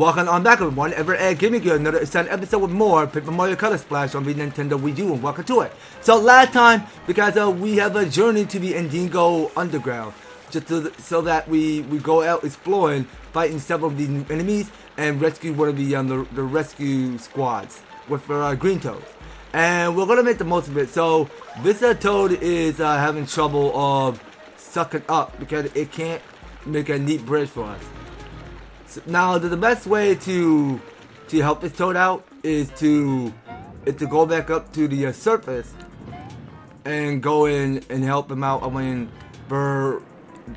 Welcome on back everyone, Ever Ed giving you another exciting episode with more Paper Mario Color Splash on the Nintendo Wii U and welcome to it. So last time, because uh, we have a journey to the Indigo Underground, just to, so that we, we go out exploring, fighting several of the enemies and rescue one of the, um, the, the rescue squads with uh, Green Toad. And we're gonna make the most of it. So this uh, Toad is uh, having trouble of sucking up because it can't make a neat bridge for us. Now the, best way to to help this toad out is to is to go back up to the uh, surface and go in and help him out. I mean, for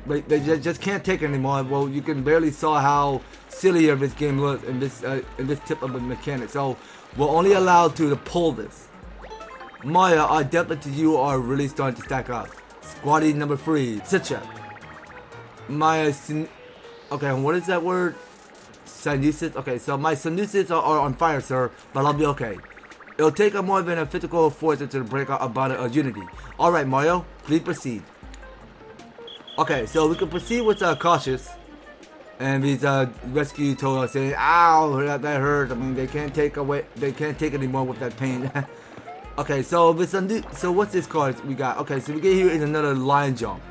they, just, can't take it anymore. Well, you can barely saw how silly of this game looks in this uh, in this tip of the mechanic. So we're only allowed to, to pull this. Maya, our depth to you are really starting to stack up. Squatty number three, Sitcha. Maya, okay, what is that word? Sanusis? Okay, so my Sanusis are, are, on fire, sir, but I'll be okay. It'll take a more than a physical force to break out a bond of unity. Alright, Mario, please proceed. Okay, so we can proceed with uh, cautious. And these uh, rescue told us saying, "Ow, that, that hurt." I mean, they can't take away, they can't take anymore with that pain. okay, so this undo, so what's this card we got? Okay, so we get here is another line jump,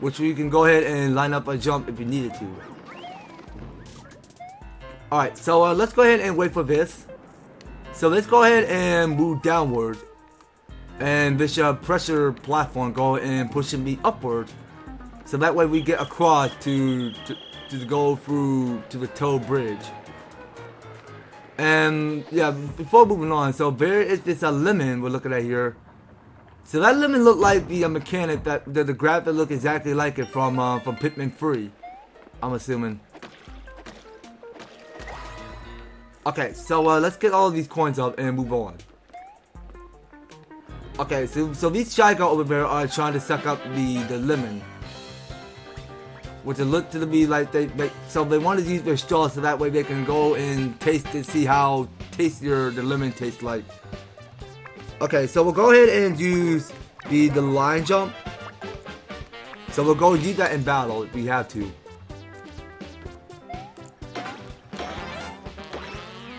which you can go ahead and line up a jump if you needed to. All right, so uh, let's go ahead and wait for this. So let's go ahead and move downward, and this uh, pressure platform go and pushing me upward so that way we get across to, to, to go through to the tow bridge. And yeah, before moving on, so there is this a uh, lemon we're looking at here. So that lemon looked like the uh, mechanic that, that the graphic look exactly like it from uh, from Pikmin 3. I'm assuming. Okay, so uh, let's get all these coins up and move on. Okay, so so these guys over there are trying to suck up the the lemon which it looked to be like they, they so they wanted to use their straw so that way they can go and taste and see how tastier the lemon tastes like. Okay, so we'll go ahead and use the the line jump. So we'll go use that in battle if we have to.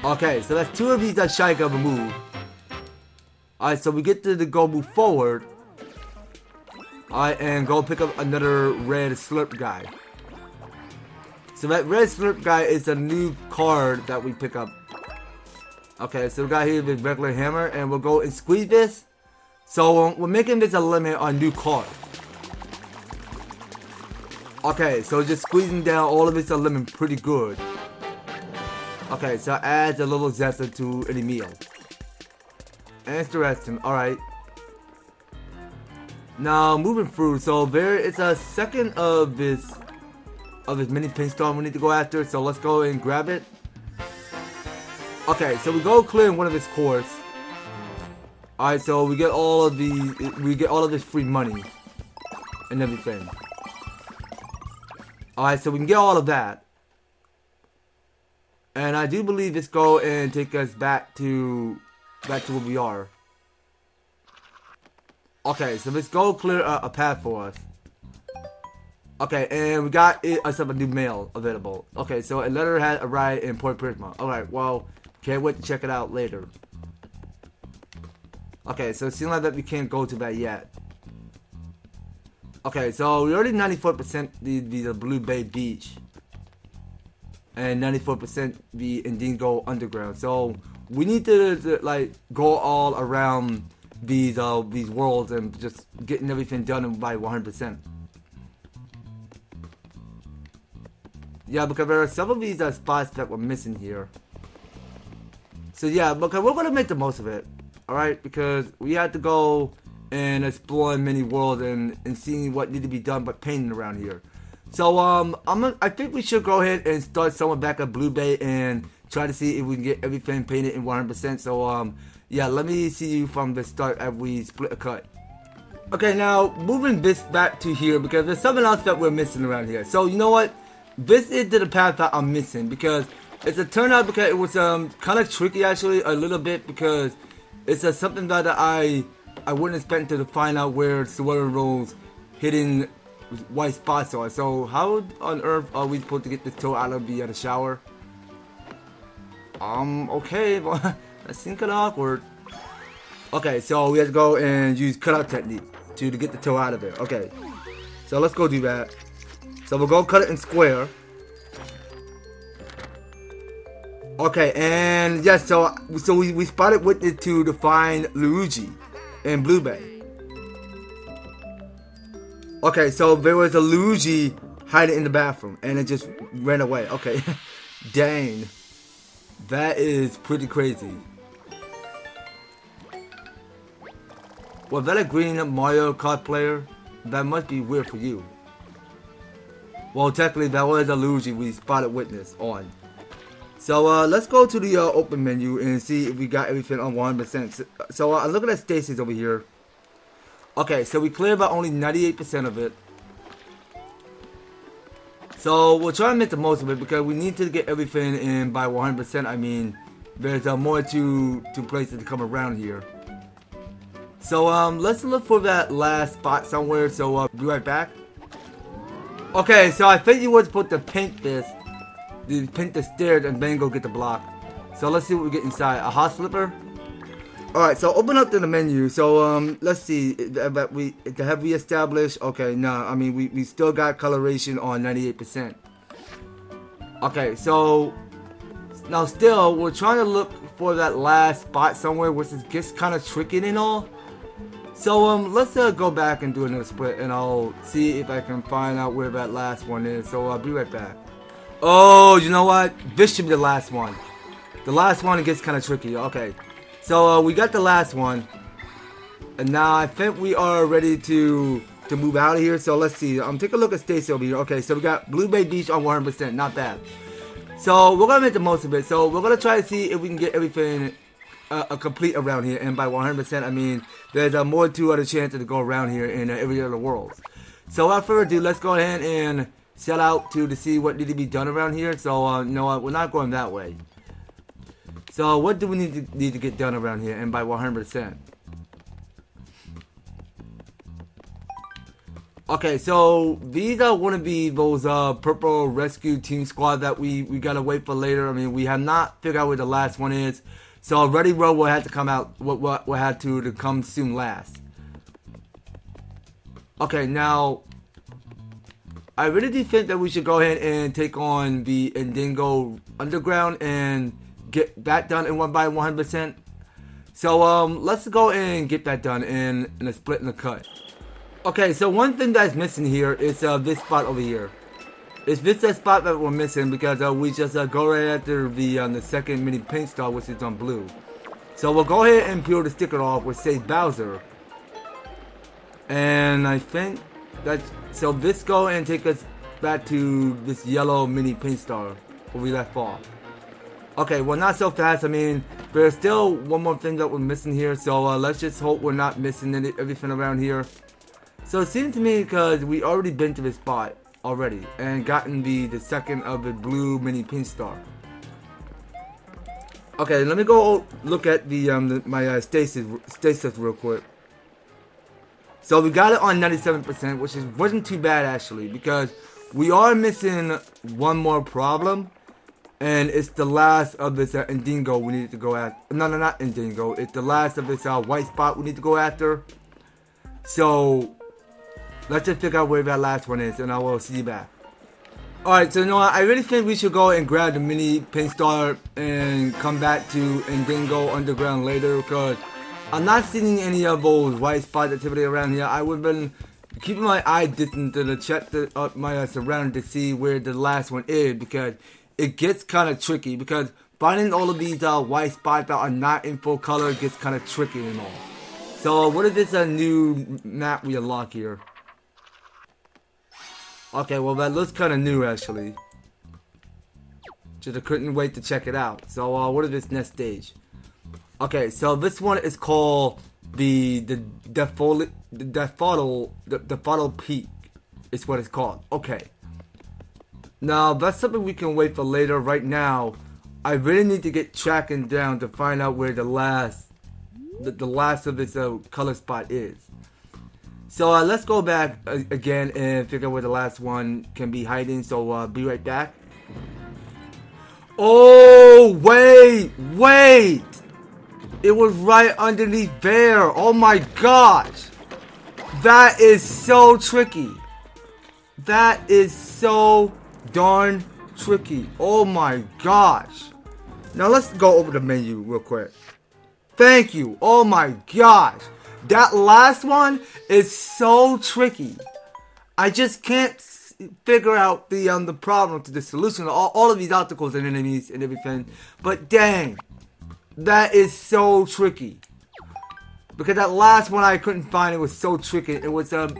Okay, so that's two of these that Shy Gun move. Alright, so we get to the go move forward. Alright, and go pick up another red slurp guy. So that red slurp guy is a new card that we pick up. Okay, so we got here the regular hammer, and we'll go and squeeze this. So we're making this a limit on new card. Okay, so just squeezing down all of this lemon pretty good. Okay, so adds a little zest to any meal. Interesting, alright. Now, moving through, so there is a second of this of this mini paint star we need to go after, so let's go and grab it. Okay, so we go clearing one of his cores. Alright, so we get all of the we get all of this free money and everything. Alright, so we can get all of that. And I do believe this go and take us back to back to where we are. Okay, so let's go clear a, a path for us. Okay, and we got it, uh, us a new mail available. Okay, so a letter had arrived in Port Prisma. Alright, well, can't wait to check it out later. Okay, so it seems like that we can't go to that yet. Okay, so we already 94% the, the Bloo Bay Beach. And 94% the Indigo Underground. So we need to, to like go all around these uh these worlds and just getting everything done by 100%. Yeah, because there are some of these uh, spots that we're missing here. So yeah, because we're gonna make the most of it, all right? Because we had to go and explore many worlds and and seeing what need to be done, but painting around here. So um, I'm a, I think we should go ahead and start somewhere back at Bloo Bay and try to see if we can get everything painted in 100%. So um, yeah, let me see you from the start as we split a cut. Okay, now moving this back to here because there's something else that we're missing around here. So you know what? This is the path that I'm missing because it's a turnout because it was um kind of tricky actually a little bit because it's a, something that I I wouldn't expect to find out where Sweater rolls hidden white spots are. So how on earth are we supposed to get this toe out of the, uh, shower? Um, okay, well, that seems kind of awkward. Okay, so we have to go and use cutout technique to, to get the toe out of there. Okay, so let's go do that. So we'll go cut it in square. Okay, and yes, so so we, we spotted witness to to find Luigi in Bloo Bay. Okay, so there was a Luigi hiding in the bathroom, and it just ran away. Okay, dang, that is pretty crazy. Was that a green Mario Kart player? That must be weird for you. Well, technically, that was a Luigi we spotted witness on. So uh, let's go to the uh, open menu and see if we got everything on 100%. So uh, I'm looking at Stacy's over here. Okay, so we cleared about only 98% of it. So we'll try to make the most of it because we need to get everything in by 100%. I mean, there's uh, more to, to places to come around here. So um, let's look for that last spot somewhere. So uh, be right back. Okay, so I think you were supposed to paint this the paint the stairs and then go get the block. So let's see what we get inside. A hot slipper. Alright, so open up to the menu. So um let's see that we have we established okay, no, I mean we, we still got coloration on 98%. Okay, so now still we're trying to look for that last spot somewhere which is just kind of tricky and all. So um let's uh, go back and do another split and I'll see if I can find out where that last one is. So I'll be right back. Oh, you know what? This should be the last one. The last one, gets kind of tricky. Okay. So, uh, we got the last one. And now I think we are ready to to move out of here. So, let's see. Um, take a look at Stacy over here. Okay, so we got Bloo Bay Beach on 100%. Not bad. So, we're going to make the most of it. So, we're going to try to see if we can get everything uh, uh, complete around here. And by 100%, I mean there's uh, more two other chances to go around here in uh, every other world. So, without further ado, let's go ahead and set out to to see what need to be done around here. So uh, no, we're not going that way. So what do we need to need to get done around here, and by 100%? Okay, so these are to be those uh, purple rescue team squad that we we gotta wait for later. I mean, we have not figured out where the last one is. So Ready Row will have to come out. What what will have to to come soon last. Okay, now I really do think that we should go ahead and take on the Indingo Underground and get that done in one by 100%. So um, let's go and get that done in, in a split and a cut. Okay, so one thing that's missing here is uh, this spot over here. Is this a spot that we're missing because uh, we just uh, go right after the uh, the second mini paint star, which is on blue. So we'll go ahead and peel the sticker off with say Bowser. And I think that so this go and take us back to this yellow mini paint star where we left off. Okay, well not so fast. I mean, there's still one more thing that we're missing here. So uh, let's just hope we're not missing any, everything around here. So it seems to me because we already been to this spot already and gotten the the second of the blue mini paint star. Okay, let me go look at the um the, my uh, stasis stasis real quick. So we got it on 97%, which is wasn't too bad actually, because we are missing one more problem, and it's the last of this uh, Indingo we need to go at. No, no, not Indingo. It's the last of this uh, white spot we need to go after. So let's just figure out where that last one is, and I will see you back. Alright, so you know? I really think we should go and grab the mini paint star and come back to Indingo Underground later because I'm not seeing any of those white spot activity around here. I would have been keeping my eye distant to check the, uh, my uh, surroundings to see where the last one is because it gets kind of tricky because finding all of these uh, white spots that are not in full color gets kind of tricky and all. So what is this a uh, new map we unlock here? Okay, well that looks kind of new actually. Just I couldn't wait to check it out. So uh, what is this next stage? Okay, so this one is called the the default the default the default peak is what it's called. Okay. Now that's something we can wait for later. Right now, I really need to get tracking down to find out where the last the, the last of this uh, color spot is. So uh, let's go back uh, again and figure out where the last one can be hiding. So uh, be right back. Oh, wait, wait. It was right underneath there. Oh my gosh. That is so tricky. That is so darn tricky. Oh my gosh. Now let's go over the menu real quick. Thank you. Oh my gosh. That last one is so tricky. I just can't figure out the um the problem to the solution. All, all of these obstacles and enemies and everything. But dang, that is so tricky. Because that last one I couldn't find it was so tricky. It was um,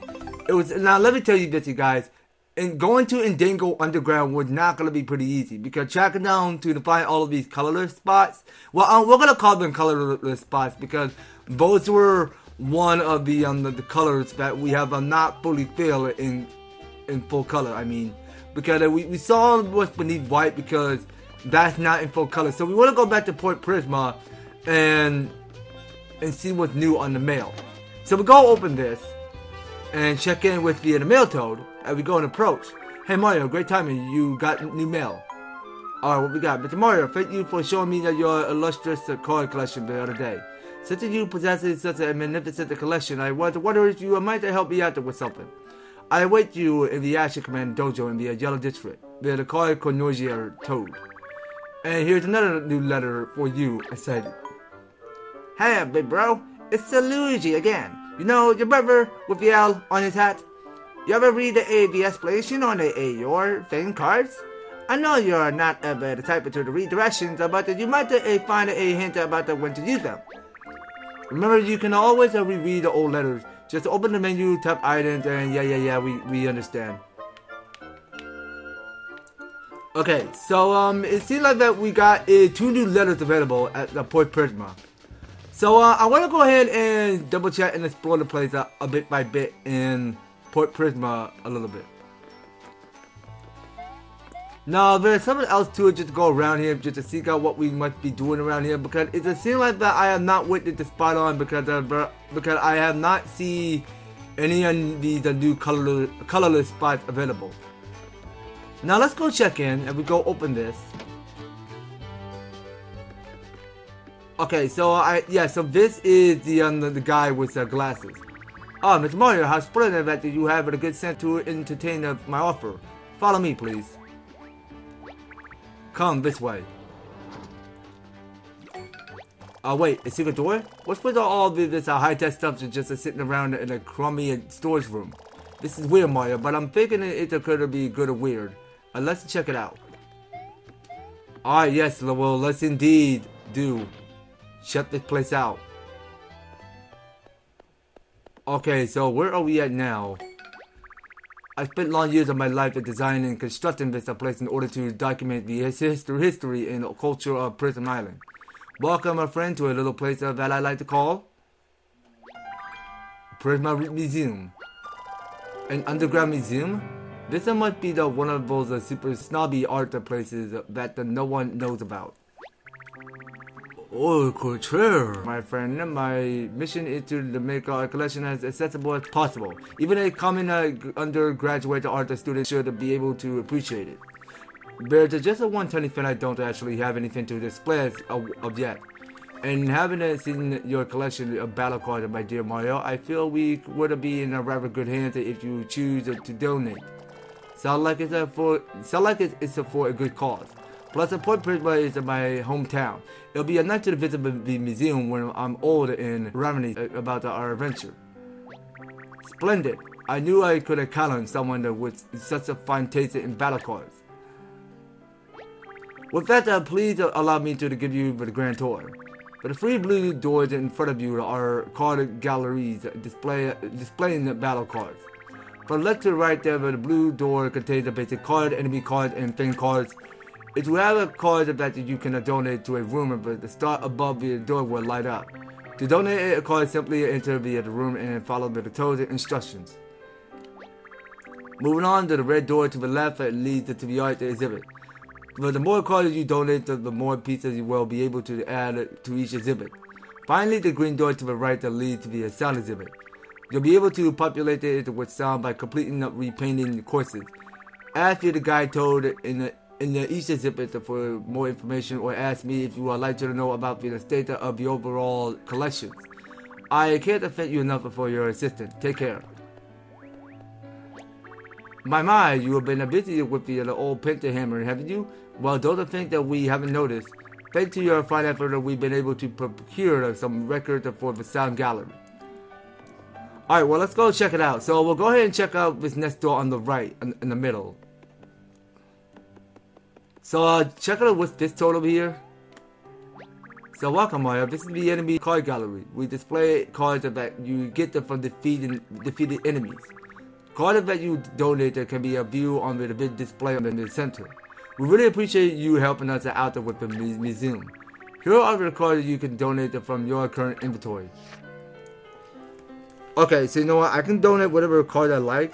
it was now let me tell you this, you guys. And going to Indingo Underground was not gonna be pretty easy because tracking down to find all of these colorless spots. Well, um, we're gonna call them colorless spots because those were one of the um the, the colors that we have uh, not fully filled in in full color. I mean, because uh, we, we saw what's beneath white because that's not in full color. So we want to go back to Port Prisma and and see what's new on the mail. So we go open this and check in with the, the mail toad and we go and approach. Hey Mario, great timing. You got new mail. Alright, what we got? Mr. Mario, thank you for showing me your illustrious card collection the other day. Since you possess such a magnificent collection, I want to wonder if you might help me out with something. I await you in the Action Command Dojo in the Yellow District, via the Koi Konojier Toad. And here's another new letter for you. I said, Hey, big bro, it's Luigi again. You know, your brother with the L on his hat? You ever read the, A the explanation on the A your thing cards? I know you're not uh, the type to read directions, but you might find a hint about when to use them. Remember, you can always reread the old letters just open the menu, tap items, and yeah, yeah, yeah, we, we understand. Okay, so um, it seems like that we got uh, two new letters available at the Port Prisma. So uh, I want to go ahead and double check and explore the place a, a bit by bit in Port Prisma a little bit. Now, there's something else to it just to go around here just to seek out what we might be doing around here because it seems like that I have not witnessed the spot on because uh, because I have not seen any of these uh, new colorless, colorless spots available. Now let's go check in and we go open this. Okay, so I yeah, so this is the um, the, guy with the glasses. Oh, Mr. Mario, how splendid that you have a good sense to entertain my offer. Follow me, please. Come this way. Oh wait, a secret door? What's with all this uh, high-tech stuff just uh, sitting around in a crummy uh, storage room? This is weird, Mario, but I'm thinking it, it could be good or weird. Uh, let's check it out. Alright, yes, well, let's indeed do. Check this place out. Okay, so where are we at now? I spent long years of my life designing and constructing this place in order to document the history, history and culture of Prism Island. Welcome, my friend, to a little place that I like to call Prisma Museum. An underground museum? This must be the one of those uh, super snobby art places that no one knows about. Oh, contraire, my friend. My mission is to make our collection as accessible as possible. Even a common uh, undergraduate art student should be able to appreciate it. There's just a one tiny thing I don't actually have anything to display of, of yet. And having it in your collection of battle cards, my dear Mario, I feel we would be in a rather good hands if you choose to donate. Sound like it's a for sound like it's a for a good cause. Plus, the Port Prisma is in my hometown. It'll be a night to visit the museum when I'm old and reminisce about our adventure. Splendid. I knew I could have counted on someone with such a fine taste in battle cards. With that, uh, please allow me to, give you the grand tour. The three blue doors in front of you are card galleries display, displaying the battle cards. From left to right there, the blue door contains the basic card, enemy cards, and thing cards if you have a card that you can donate to a room, but the star above the door will light up. To donate a card, simply enter via the room and follow the toes instructions. Moving on to the red door to the left that leads to the art exhibit. But the more cards you donate, the more pieces you will be able to add to each exhibit. Finally, the green door to the right that leads to the sound exhibit. You'll be able to populate it with sound by completing the repainting courses. As the guide told in the in the each exhibit for more information or ask me if you would like to know about the state of the overall collections. I can't thank you enough for your assistance. Take care. My my, you have been busy with the, the old paint hammer, haven't you? Well, don't think that we haven't noticed. Thanks to your fine effort, we've been able to procure some records for the sound gallery. Alright, well, let's go check it out. So we'll go ahead and check out this next door on the right, in, in the middle. So uh, check out what's this total here. So welcome Mario, this is the enemy card gallery. We display cards that you get them from defeating defeated enemies. Cards that you donate that can be a view on the big display in the center. We really appreciate you helping us out with the museum. Here are the cards you can donate from your current inventory. Okay, so you know what? I can donate whatever card I like.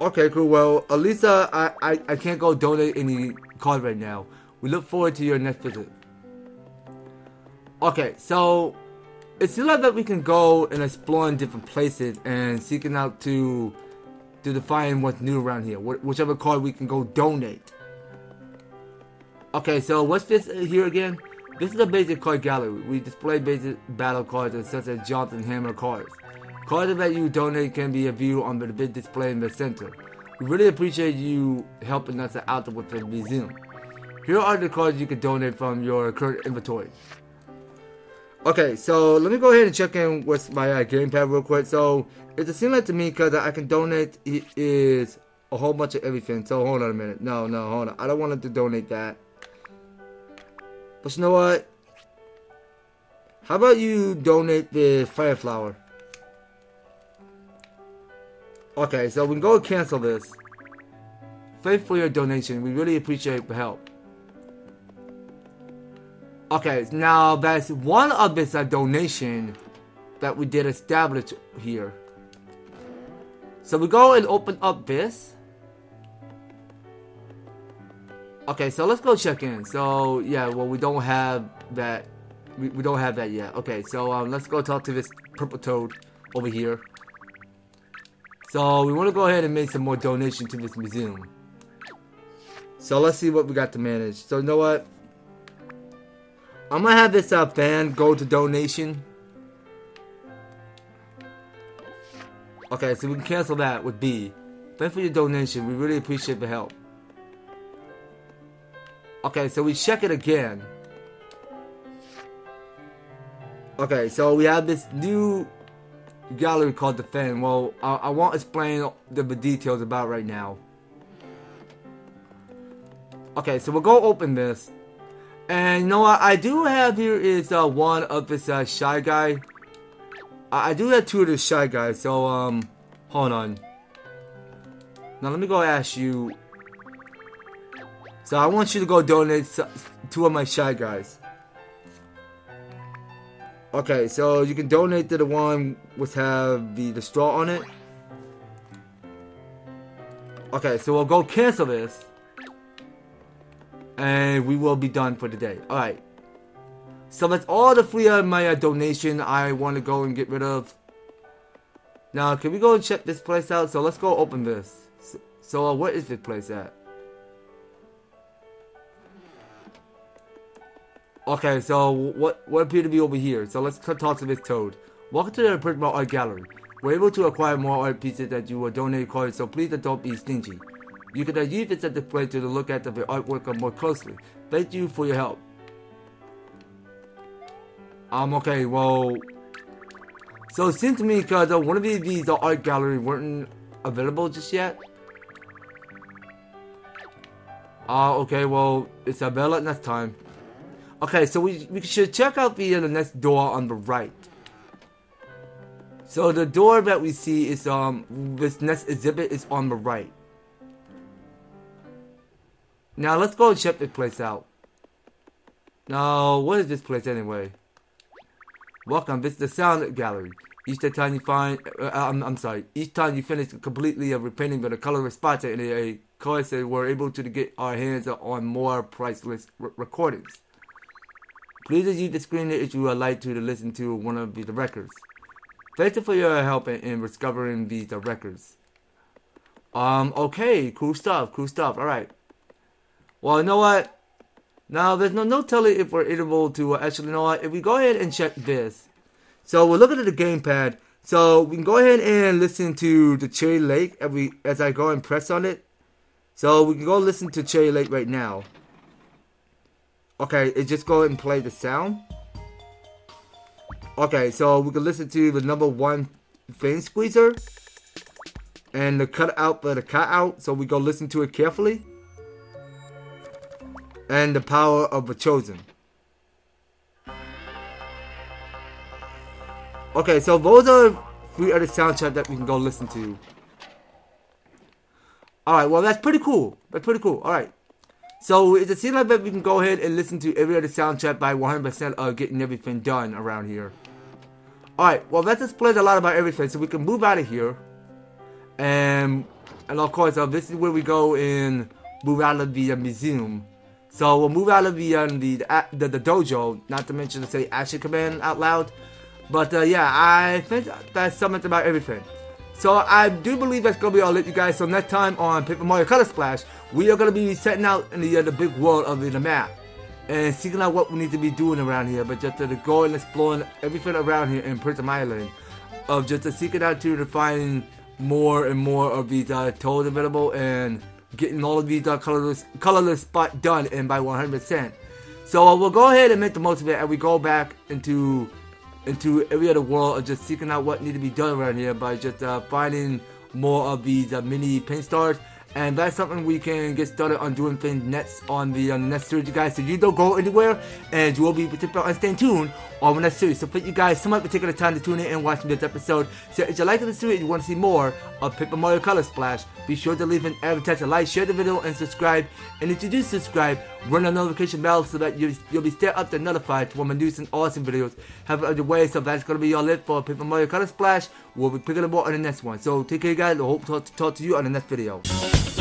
Okay, cool. Well, Elisa, uh, I, I, I can't go donate any card right now. We look forward to your next visit. Okay, so it seems like that we can go and explore in different places and seeking out to to define what's new around here. Wh whichever card we can go donate. Okay, so what's this here again? This is a basic card gallery. We display basic battle cards and such as Jump and Hammer cards. Cards that you donate can be viewed on the big display in the center. We really appreciate you helping us out with the museum. Here are the cards you can donate from your current inventory. Okay, so let me go ahead and check in with my uh, gamepad real quick. So it seems like to me because I can donate is a whole bunch of everything. So hold on a minute. No, no, hold on. I don't want to donate that. You know what? How about you donate the fire flower? Okay, so we can go cancel this. Thank for your donation. We really appreciate the help. Okay, now that's one of this uh, donation that we did establish here. So we go and open up this. Okay, so let's go check in. So yeah, well we don't have that. We, we don't have that yet. Okay, so um, let's go talk to this purple toad over here. So we want to go ahead and make some more donation to this museum. So let's see what we got to manage. So you know what? I'm gonna have this uh, fan go to donation. Okay, so we can cancel that with B. Thanks for your donation. We really appreciate the help. Okay, so we check it again. Okay, so we have this new gallery called the Fan. Well, I, I won't explain the, the details about right now. Okay, so we'll go open this. And you know what I do have here is uh, one of this uh, Shy Guy. I, I do have two of the Shy Guys, so um, hold on. Now let me go ask you so I want you to go donate two of my Shy Guys. Okay, so you can donate to the one with have the, the straw on it. Okay, so we'll go cancel this. And we will be done for the day. Alright. So that's all the free of my uh, donation I want to go and get rid of. Now, can we go and check this place out? So let's go open this. So, so uh, where is this place at? Okay, so what what appear to be over here? So let's talk to this toad. Welcome to the Prisma Art Gallery. We're able to acquire more art pieces that you will donate cards, so please don't be stingy. You can uh, use this at the display to look at the artwork more closely. Thank you for your help. Um, okay, well... So it seems to me because uh, one of these, these art galleries weren't available just yet. Uh, okay, well, it's available next time. Okay, so we, we should check out the, the next door on the right. So the door that we see is, um, this next exhibit is on the right. Now let's go and check this place out. Now, what is this place anyway? Welcome, this is the sound gallery. Each time you find, uh, I'm, I'm sorry, each time you finish completely of repainting the color spots in a course, we're able to get our hands on more priceless recordings. Please use the screen if you would like to, listen to one of the records. Thank you for your help in, in discovering these records. Um, okay, cool stuff, cool stuff. Alright. Well, you know what? Now, there's no, no telling if we're able to uh, actually, you know what? If we go ahead and check this. So, we're looking at the gamepad. So, we can go ahead and listen to the Cherry Lake as, we, as I go and press on it. So, we can go listen to Cherry Lake right now. Okay, it just go and play the sound. Okay, so we can listen to the number one vein squeezer. And the cut out for the cut out. So we go listen to it carefully and the power of the chosen. Okay, so those are three other soundtracks that we can go listen to. Alright, well that's pretty cool. That's pretty cool. Alright. So it seems like we can go ahead and listen to every other soundtrack by 100% of getting everything done around here. Alright, well that explains a lot about everything. So we can move out of here. And and of course, uh, this is where we go and move out of the uh, museum. So we'll move out of the, um, the, the, the dojo, not to mention to say action command out loud. But uh, yeah, I think that's something about everything. So I do believe that's gonna be all. Let you guys. So next time on Paper Mario Color Splash, we are gonna be setting out in the, uh, the big world of the, map and seeking out what we need to be doing around here. But just to go and exploring everything around here in Prism Island, of just to seek it out to to find more and more of these uh, tools available and getting all of these uh, colorless colorless spot done and by 100%. So uh, we'll go ahead and make the most of it and we go back into into every other world of just seeking out what need to be done around here by just uh, finding more of these uh, mini paint stars and that's something we can get started on doing things next on the, uh, next series, you guys. So you don't go anywhere, and you will be participating on staying tuned on the next series. So thank you guys so much for taking the time to tune in and watching this episode. So if you like this series, you want to see more of Paper Mario Color Splash, be sure to leave an advertise, a like, share the video, and subscribe. And if you do subscribe, run the notification bell so that you, you'll be stay up to notified when my new and awesome videos have other way. So that's gonna be all it for Paper Mario Color Splash. We'll be picking up more on the next one. So take care, guys. I hope to talk to you on the next video.